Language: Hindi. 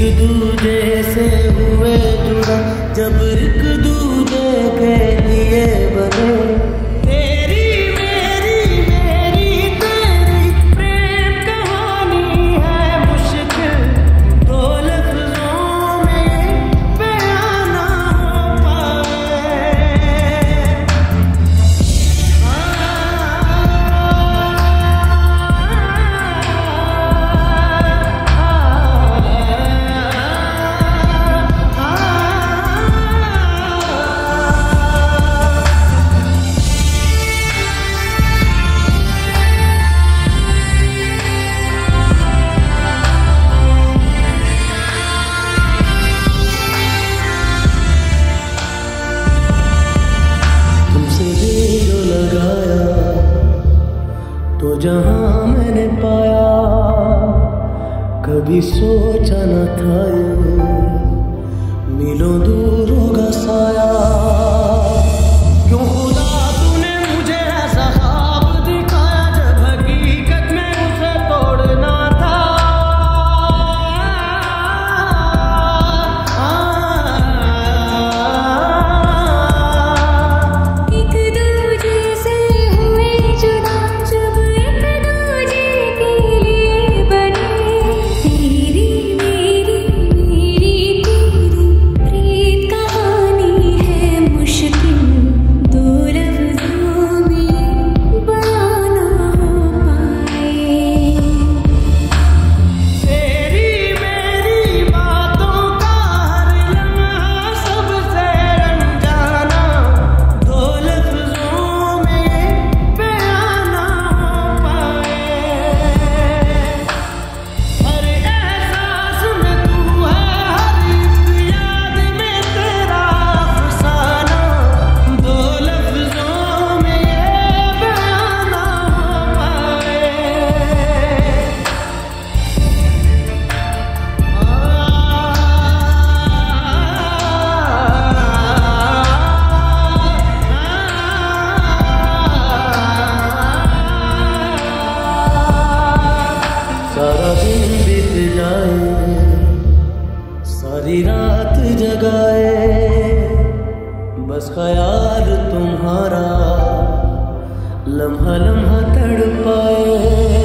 एक दूजे से हुए जुड़ा जब एक दूजे के लिए बने। तो जहाँ मैंने पाया कभी सोचा न था मिलो दूर होगा साया। रात जगाए। बस ख्याल तुम्हारा लम्हा लम्हा तड़ पाए